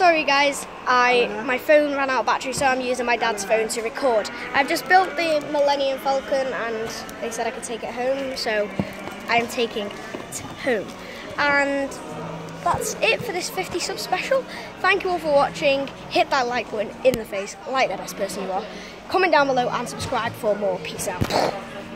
Sorry guys, I my phone ran out of battery so I'm using my dad's phone to record. I've just built the Millennium Falcon and they said I could take it home so I'm taking it home. And that's it for this 50 sub special. Thank you all for watching. Hit that like button in the face, like the best person you are. Comment down below and subscribe for more. Peace out.